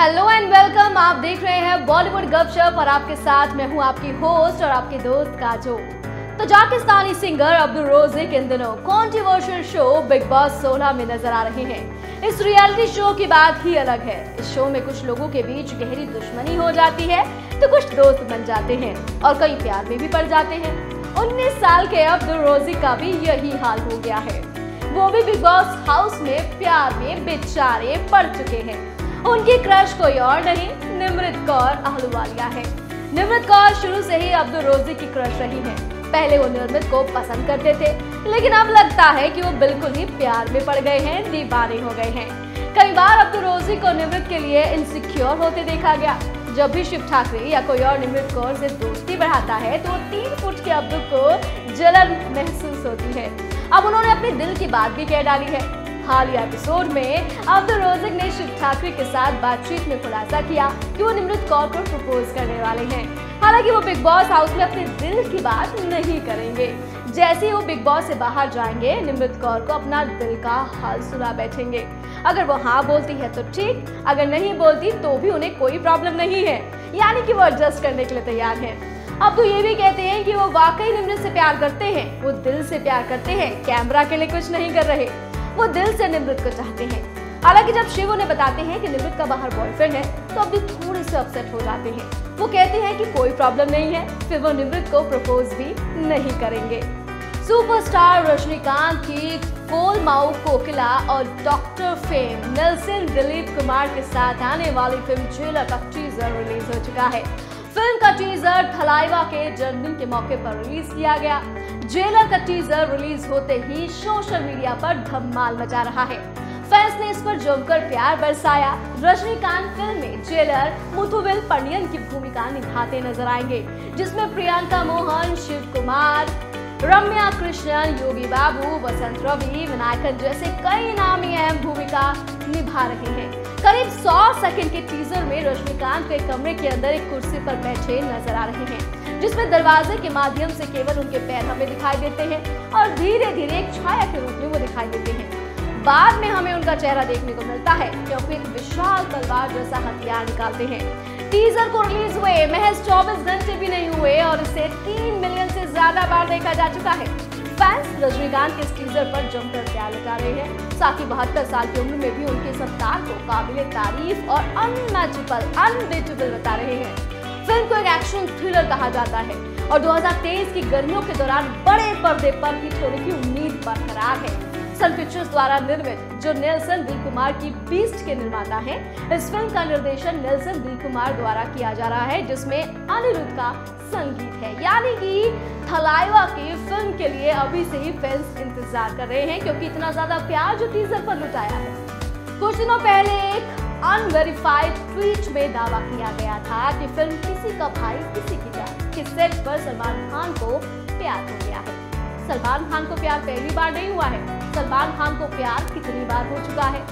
Hello and welcome आप देख रहे हैं बॉलीवुड गपशप और आपके साथ मैं हूँ आपकी होस्ट और आपके दोस्त काजो तो जाकिस्तानी सिंगर अब्दुल रोजिक इन दिनों कॉन्ट्रोवर्शियल शो बिग बॉस 16 में नज़र आ रहे हैं। इस रियलिटी शो की बात ही अलग है। इस शो में कुछ लोगों के बीच गहरी दुश्मनी हो जाती है तो कुछ दोस्त बन जाते हैं और कई प्यार में भी पड़ जाते हैं। 19 साल के अब्दुल रोजिक का भी यही हाल हो गया है। वो भी बिग बॉस हाउस में प्यार में बेचारे पड़ चुके हैं। उनकी क्रश कोई और नहीं, निमृत कौर अहलुवालिया है। निमृत कौर शुरू से ही अब्दुल रोजी की क्रश रही है। पहले वो निर्मित को पसंद करते थे, लेकिन अब लगता है कि वो बिल्कुल ही प्यार में पड़ गए हैं, दीवाने हो गए हैं। कई बार अब्दुल रोजी को निमृत के लिए इनसिक्योर होते देखा गया। जब भी शिव ठाकरे या कोई और निमृत कौर से दोस्ती बढ़ाता है तो तीन फुट के अब्दुल को जलन महसूस होती है। अब उन्होंने अपने दिल की बात भी कह डाली है। हालिया एपिसोड में अब्दुल रोजिक ने शिव ठाकरे के साथ बातचीत में खुलासा किया कि वो निमृत कौर को प्रपोज करने वाले हैं। हालाँकि वो बिग बॉस हाउस में अपने दिल की बात नहीं करेंगे। जैसे ही वो बिग बॉस से बाहर जाएँगे, निमृत कौर को अपना दिल का हाल सुना बैठेंगे। अगर वो हाँ बोलती है तो ठीक, अगर नहीं बोलती तो भी उन्हें कोई प्रॉब्लम नहीं है। यानी कि वो एडजस्ट करने के लिए तैयार है। अब तो ये भी कहते हैं कि वो वाकई निमृत से प्यार करते हैं। वो दिल से प्यार करते हैं कैमरा के लिए कुछ नहीं कर रहे। वो दिल से निमृत को चाहते हैं। हालाँकि जब शिव उन्हें बताते हैं कि निमृत का बाहर बॉयफ्रेंड है तो अभी थोड़े से अपसेट हो जाते हैं। वो कहते हैं कि कोई प्रॉब्लम नहीं है, फिर वो निमृत को प्रपोज भी नहीं करेंगे। सुपरस्टार रजनीकांत की कोल माउ कोकिला और डॉक्टर फेम नेल्सन दिलीप कुमार के साथ आने वाली फ़िल्म जेलर का टीजर रिलीज़ हो चुका है। फ़िल्म का टीजर थलाइवा के जन्मदिन के मौके पर रिलीज़ किया गया। जेलर का टीजर रिलीज़ होते ही सोशल मीडिया पर धमाल मचा रहा है। फैंस ने इस पर जमकर प्यार बरसाया। रजनीकांत फ़िल्म में जेलर मुथुविल पंडियन की भूमिका निभाते नज़र आएँगे, जिसमें प्रियंका मोहन, शिव कुमार, रम्या कृष्णन, योगी बाबू, वसंत रवि, विनायकन जैसे कई नामी अहम भूमिका निभा रहे हैं। करीब 100 सेकंड के टीजर में रजनीकांत के कमरे के अंदर एक कुर्सी पर बैठे नज़र आ रहे हैं, जिसमें दरवाजे के माध्यम से केवल उनके पैर हमें दिखाई देते हैं और धीरे धीरे एक छाया के रूप में वो दिखाई देते हैं। बाद में हमें उनका चेहरा देखने को मिलता है, क्योंकि एक विशाल तलवार जैसा हथियार निकालते हैं। टीजर को रिलीज़ हुए महज 24 घंटे भी नहीं हुए और इसे 3 मिलियन से ज़्यादा बार देखा जा चुका है। फैंस रजनीकांत के इस टीजर पर जमकर प्यार लगा रहे हैं। साथ ही बहत्तर साल की उम्र में भी उनके सत्कार को काबिल तारीफ़ और अनमैचेबल अनबीटेबल बता रहे हैं। फ़िल्म को एक एक्शन थ्रिलर कहा जाता है और 2023 की गर्मियों के दौरान बड़े पर्दे पर हिट होने की उम्मीद बरकरार है। सन पिक्चर्स द्वारा निर्मित, जो नेल्सन दिल कुमार की बीस्ट के निर्माता हैं। इस फ़िल्म का निर्देशन नेल्सन दिल कुमार द्वारा किया जा रहा है, जिसमें अनिरुद्ध का संगीत है। यानी कि थलाइवा की फ़िल्म के लिए अभी से ही फैंस इंतज़ार कर रहे हैं, क्योंकि इतना ज़्यादा प्यार जो टीजर पर लुटाया है। कुछ दिनों पहले एक अनवेरिफाइड ट्वीट में दावा किया गया था कि फ़िल्म किसी का भाई किसी की जान के सेट पर सलमान खान को प्यार हो गया है। सलमान खान को प्यार पहली बार नहीं हुआ है। सलमान खान को प्यार कितनी बार हो चुका है?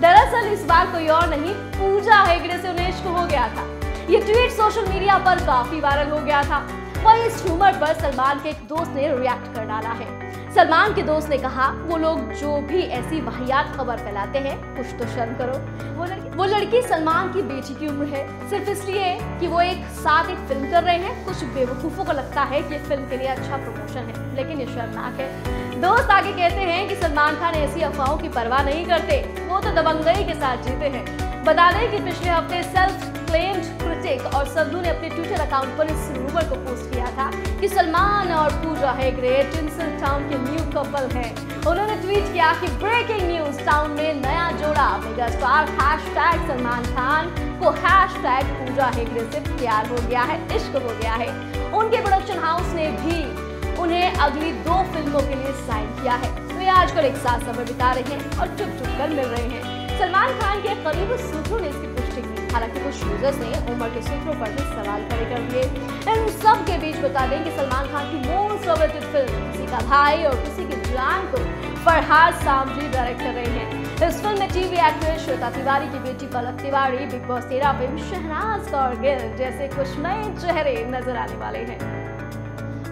दरअसल इस बार कोई और नहीं, पूजा हेगड़े से उन्हें इश्क हो गया था। ये ट्वीट सोशल मीडिया पर काफ़ी वायरल हो गया था। वही इस ह्यूमर पर सलमान के एक दोस्त ने रिएक्ट कर डाला है। सलमान के दोस्त ने कहा, वो लोग जो भी ऐसी वाहियात खबर फैलाते हैं, कुछ तो शर्म करो। वो लड़की वो लड़की सलमान की बेटी की उम्र है। सिर्फ़ इसलिए कि वो एक साथ एक फ़िल्म कर रहे हैं। कुछ बेवकूफ़ों को लगता है कि फ़िल्म के लिए अच्छा प्रमोशन है, लेकिन ये शर्मनाक है। दोस्त आगे कहते हैं कि सलमान खान ऐसी अफवाहों की परवाह नहीं करते। वो तो दबंगई के साथ जीते हैं। बता दें कि पिछले हफ़्ते सेल्फ क्लेम्ड क्रिटिक और संधू ने अपने ट्विटर अकाउंट पर इस रूमर को पोस्ट किया था कि सलमान और पूजा हेगड़े टिंसल टाउन के न्यू कपल हैं। उन्होंने ट्वीट किया कि ब्रेकिंग न्यूज़ टाउन में नया जोड़ा। Mega star hashtag Salman Khan को हैशटैग पूजा हेगड़े से प्यार हो गया है, इश्क हो गया है। उनके प्रोडक्शन हाउस ने भी उन्हें अगली दो फ़िल्मों के लिए साइन किया है। वे आजकल एक साथ सफ़र बिता रहे हैं और चुप चुप कर मिल रहे हैं। सलमान खान के करीब सूत्रों ने इसकी हालाँकि कुछ यूज़र्स ने उम्र के सूत्रों पर भी सवाल खड़े कर दिए। इन सब के बीच बता दें कि सलमान खान की मोस्ट अवेटेड फ़िल्म किसी का भाई और किसी की जान को फरहाद सामजी डायरेक्ट कर रहे हैं। इस फ़िल्म में टीवी एक्ट्रेस श्वेता तिवारी की बेटी पलक तिवारी बिग बॉस तेरा फ़िल्म शहनाज कौर गिल जैसे कुछ नए चेहरे नज़र आने वाले हैं।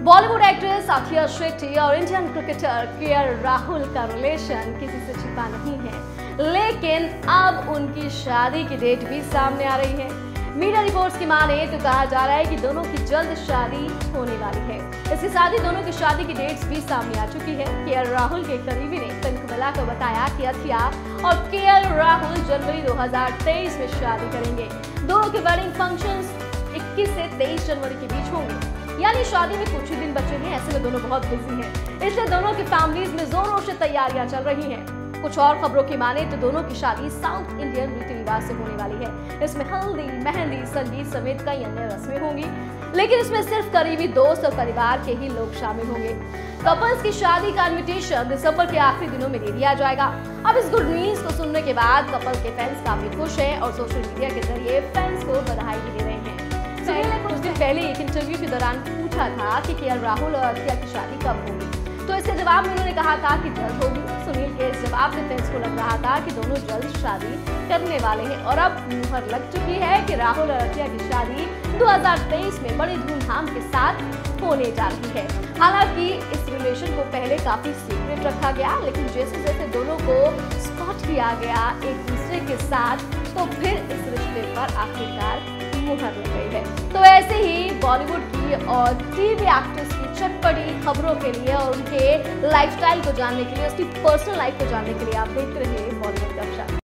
बॉलीवुड एक्ट्रेस साथिया शेट्टी और इंडियन क्रिकेटर के राहुल का रिलेशन किसी से छिपा नहीं है। लेकिन अब उनकी शादी की डेट भी सामने आ रही है। मीडिया रिपोर्ट्स की माने तो कहा जा रहा है कि दोनों की जल्द शादी होने वाली है। इसके साथ ही दोनों की शादी की डेट्स भी सामने आ चुकी है। के राहुल के करीबी ने पंखमला को बताया कि अथिया और के राहुल जनवरी 2023 में शादी करेंगे। दोनों के वेडिंग फ़ंक्शंस 21 से 23 जनवरी के बीच होंगे। यानी शादी में कुछ ही दिन बचे हैं, ऐसे में दोनों बहुत बिज़ी हैं। इसलिए दोनों की फैमिलीज़ में जोरों से तैयारियाँ चल रही हैं। कुछ और खबरों की माने तो दोनों की शादी साउथ इंडियन रीति रिवाज से होने वाली है। इसमें हल्दी, मेहंदी, संगीत समेत कई अन्य रस्में होंगी। लेकिन इसमें सिर्फ़ करीबी दोस्त और परिवार के ही लोग शामिल होंगे। कपल्स की शादी का इन्विटेशन दिसंबर के आखिरी दिनों में दे दिया जाएगा। अब इस गुड न्यूज़ को सुनने के बाद कपल के फैंस काफ़ी खुश हैं और सोशल मीडिया के ज़रिए फैंस को बधाई भी दे रहे हैं। ने कुछ दिन पहले एक इंटरव्यू के दौरान पूछा था कि के राहुल और अथिया की शादी कब होगी? तो इसके जवाब में उन्होंने कहा था कि जल्द होगी। सुनील के जवाब से फैंस को लग रहा था कि दोनों जल्द शादी करने वाले हैं और अब मुहर लग चुकी है कि राहुल और अतिया की शादी 2023 में बड़ी धूमधाम के साथ होने जा रही है। हालाँकि इस रिलेशन को पहले काफ़ी सीक्रेट रखा गया, लेकिन जैसे जैसे दोनों को स्पॉट किया गया एक दूसरे के साथ तो फिर इस रिश्ते पर आखिरकार मुहर लग गई है। तो ऐसे ही बॉलीवुड की और टीवी एक्ट्रेस की चटपटी खबरों के लिए और उनके लाइफस्टाइल को जानने के लिए, उसकी पर्सनल लाइफ को जानने के लिए आप देख रहे हैं बॉलीवुड